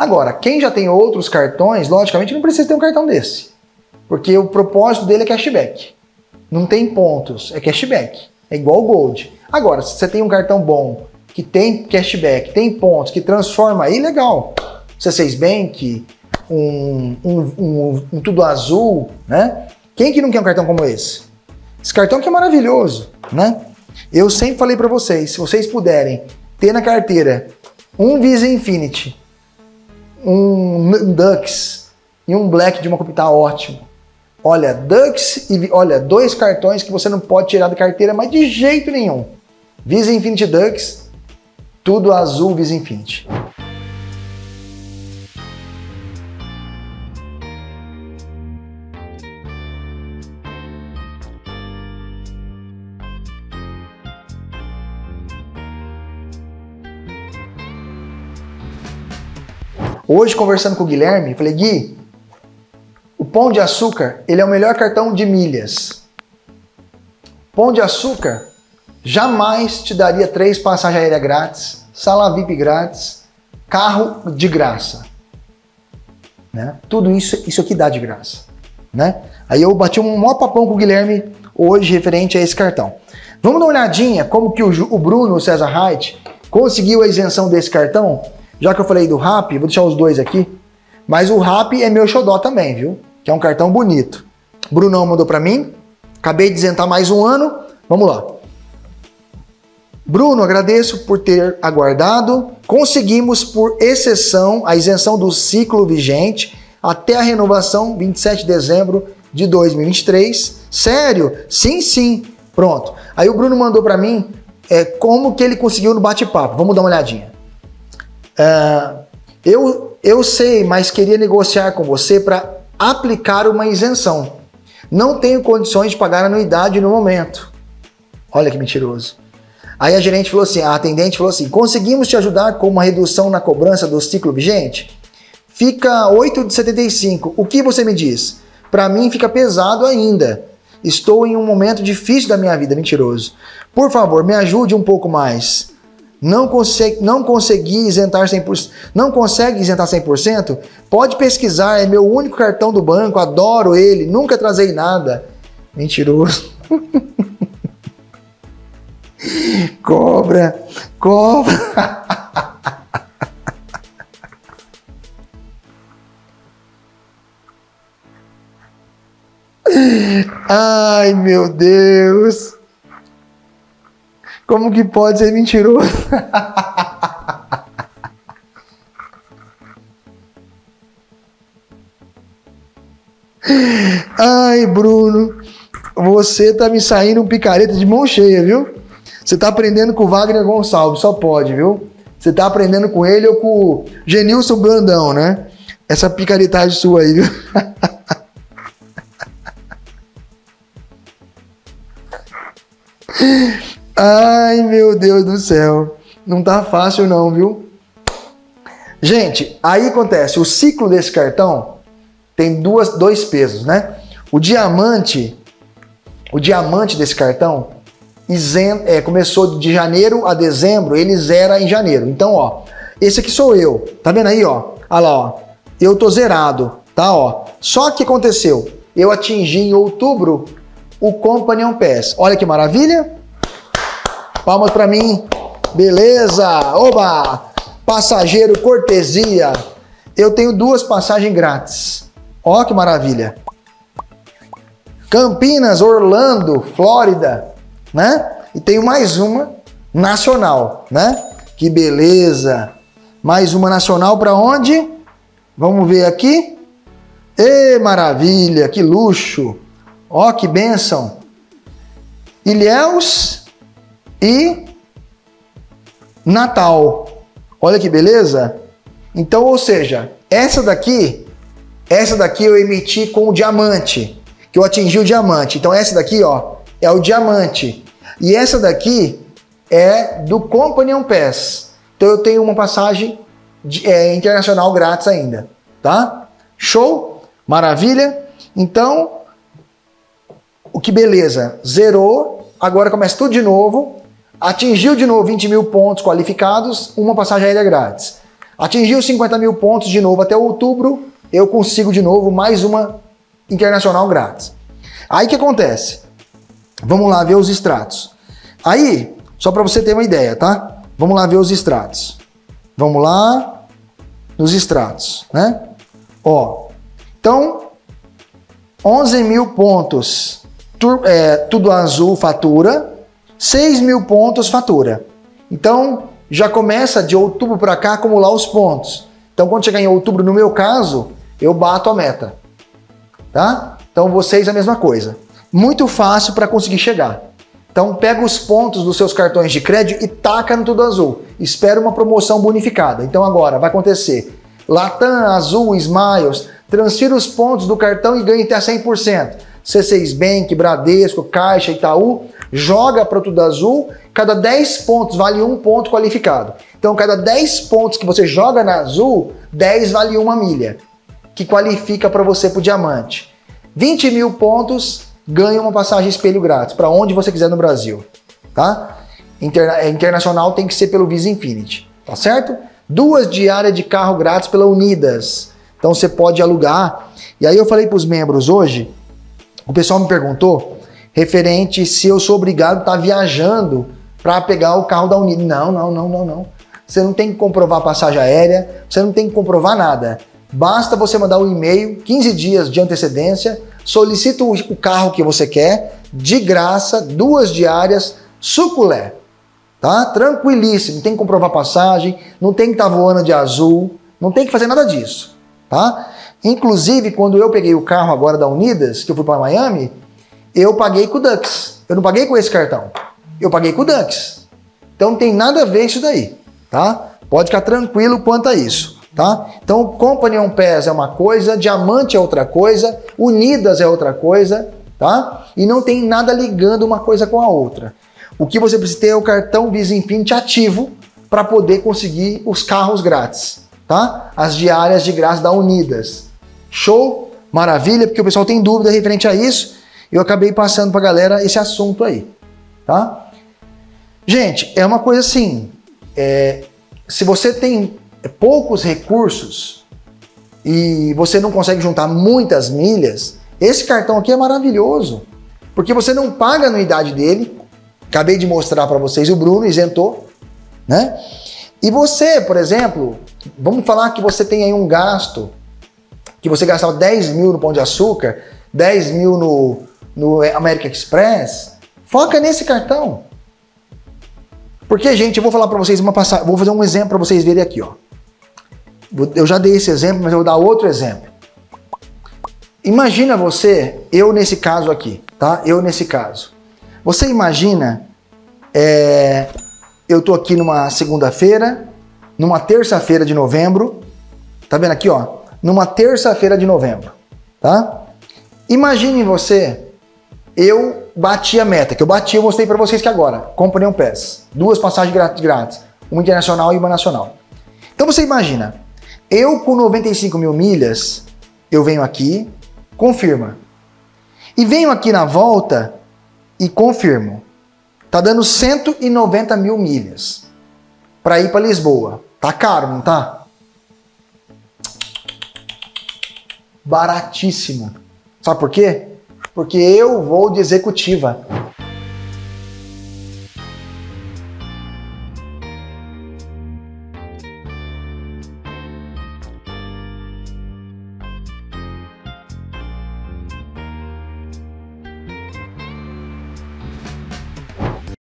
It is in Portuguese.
Agora, quem já tem outros cartões, logicamente não precisa ter um cartão desse. Porque o propósito dele é cashback. Não tem pontos, é cashback. É igual o Gold. Agora, se você tem um cartão bom, que tem cashback, tem pontos, que transforma aí, legal. C6 Bank, um, um, um, um Tudo Azul, né? Quem que não quer um cartão como esse? Esse cartão que é maravilhoso, né? Eu sempre falei para vocês, se vocês puderem ter na carteira um Visa Infinity, um Dux e um Black de uma copy tá ótimo. Olha, Dux e olha, dois cartões que você não pode tirar da carteira, mas de jeito nenhum. Visa Infinity Dux, tudo azul Visa Infinity. Hoje, conversando com o Guilherme, falei, Gui, o Pão de Açúcar, ele é o melhor cartão de milhas. Pão de Açúcar jamais te daria três passagens aéreas grátis, sala VIP grátis, carro de graça. Né? Tudo isso, isso aqui dá de graça. Né? Aí eu bati um maior papão com o Guilherme hoje referente a esse cartão. Vamos dar uma olhadinha como que o, o Bruno, o César Height, conseguiu a isenção desse cartão já que eu falei do RAP, vou deixar os dois aqui. Mas o RAP é meu xodó também, viu? Que é um cartão bonito. Brunão mandou para mim. Acabei de isentar mais um ano. Vamos lá. Bruno, agradeço por ter aguardado. Conseguimos, por exceção, a isenção do ciclo vigente até a renovação 27 de dezembro de 2023. Sério? Sim, sim. Pronto. Aí o Bruno mandou para mim é, como que ele conseguiu no bate-papo. Vamos dar uma olhadinha. Uh, eu, eu sei, mas queria negociar com você para aplicar uma isenção. Não tenho condições de pagar anuidade no momento. Olha que mentiroso. Aí a gerente falou assim, a atendente falou assim: conseguimos te ajudar com uma redução na cobrança do ciclo vigente? Fica 8 de 75. O que você me diz? Para mim fica pesado ainda. Estou em um momento difícil da minha vida, mentiroso. Por favor, me ajude um pouco mais não consegue, não consegui isentar 100%, não consegue isentar 100%, pode pesquisar, é meu único cartão do banco, adoro ele, nunca trazei nada. Mentiroso. cobra, cobra. Ai, meu Deus. Como que pode ser mentiroso? Ai, Bruno, você tá me saindo um picareta de mão cheia, viu? Você tá aprendendo com o Wagner Gonçalves, só pode, viu? Você tá aprendendo com ele ou com o Genilson Brandão, né? Essa picaretagem sua aí, viu? Ai, meu Deus do céu. Não tá fácil não, viu? Gente, aí acontece, o ciclo desse cartão tem duas, dois pesos, né? O diamante, o diamante desse cartão isen, é, começou de janeiro a dezembro, ele zera em janeiro. Então, ó, esse aqui sou eu. Tá vendo aí, ó? Olha lá, ó. Eu tô zerado, tá, ó. Só que aconteceu, eu atingi em outubro o Companion Pass. Olha que maravilha. Palmas para mim. Beleza. Oba! Passageiro cortesia. Eu tenho duas passagens grátis. Ó que maravilha. Campinas, Orlando, Flórida, né? E tenho mais uma nacional, né? Que beleza. Mais uma nacional para onde? Vamos ver aqui. Ê, maravilha, que luxo. Ó, que bênção. Ilhéus e Natal. Olha que beleza? Então, ou seja, essa daqui, essa daqui eu emiti com o diamante, que eu atingi o diamante. Então essa daqui, ó, é o diamante. E essa daqui é do Companion Pass. Então eu tenho uma passagem de, é, internacional grátis ainda, tá? Show? Maravilha? Então, o que beleza, zerou, agora começa tudo de novo, Atingiu de novo 20 mil pontos qualificados, uma passagem aérea grátis. Atingiu 50 mil pontos de novo até outubro, eu consigo de novo mais uma internacional grátis. Aí que acontece? Vamos lá ver os extratos. Aí, só para você ter uma ideia, tá? Vamos lá ver os extratos. Vamos lá nos extratos, né? Ó, então, 11 mil pontos, é, tudo azul fatura, 6 mil pontos fatura. Então, já começa de outubro para cá acumular os pontos. Então, quando chegar em outubro, no meu caso, eu bato a meta. Tá? Então, vocês a mesma coisa. Muito fácil para conseguir chegar. Então, pega os pontos dos seus cartões de crédito e taca no Tudo Azul. Espera uma promoção bonificada. Então, agora vai acontecer. Latam, Azul, Smiles, transfira os pontos do cartão e ganhe até 100%. C6 Bank, Bradesco, Caixa, Itaú, joga para o Tudo Azul, cada 10 pontos vale um ponto qualificado. Então, cada 10 pontos que você joga na Azul, 10 vale uma milha, que qualifica para você para o Diamante. 20 mil pontos, ganha uma passagem espelho grátis, para onde você quiser no Brasil, tá? Interna é, internacional tem que ser pelo Visa Infinity, tá certo? Duas diárias de carro grátis pela Unidas. Então você pode alugar. E aí eu falei para os membros hoje, o pessoal me perguntou referente se eu sou obrigado a estar tá viajando para pegar o carro da Unidas. Não, não, não, não, não. Você não tem que comprovar passagem aérea, você não tem que comprovar nada. Basta você mandar um e-mail, 15 dias de antecedência, solicita o carro que você quer, de graça, duas diárias, suculé. Tá? Tranquilíssimo, não tem que comprovar passagem, não tem que estar tá voando de azul, não tem que fazer nada disso. Tá? Inclusive, quando eu peguei o carro agora da Unidas, que eu fui para Miami, eu paguei com o Dux. Eu não paguei com esse cartão. Eu paguei com o Dux. Então não tem nada a ver isso daí, tá? Pode ficar tranquilo quanto a isso, tá? Então Company on Pass é uma coisa, Diamante é outra coisa, Unidas é outra coisa, tá? E não tem nada ligando uma coisa com a outra. O que você precisa ter é o cartão Visa Infinity ativo para poder conseguir os carros grátis, tá? As diárias de graça da Unidas. Show? Maravilha, porque o pessoal tem dúvida referente a isso. Eu acabei passando para a galera esse assunto aí, tá? Gente, é uma coisa assim, é, se você tem poucos recursos e você não consegue juntar muitas milhas, esse cartão aqui é maravilhoso, porque você não paga a anuidade dele. Acabei de mostrar para vocês, o Bruno isentou, né? E você, por exemplo, vamos falar que você tem aí um gasto que você gastava 10 mil no Pão de Açúcar, 10 mil no, no American Express, foca nesse cartão. Porque, gente, eu vou falar para vocês uma passagem, vou fazer um exemplo para vocês verem aqui, ó. Eu já dei esse exemplo, mas eu vou dar outro exemplo. Imagina você, eu nesse caso aqui, tá? Eu nesse caso. Você imagina, é, eu tô aqui numa segunda-feira, numa terça-feira de novembro, tá vendo aqui, ó? numa terça-feira de novembro, tá? Imagine você, eu bati a meta, que eu bati, eu mostrei para vocês que agora, comprei um PES, duas passagens grátis, grátis, uma internacional e uma nacional. Então você imagina, eu com 95 mil milhas, eu venho aqui, confirma. E venho aqui na volta e confirmo. Tá dando 190 mil milhas para ir para Lisboa. Tá caro, não tá? baratíssimo. Sabe por quê? Porque eu vou de executiva.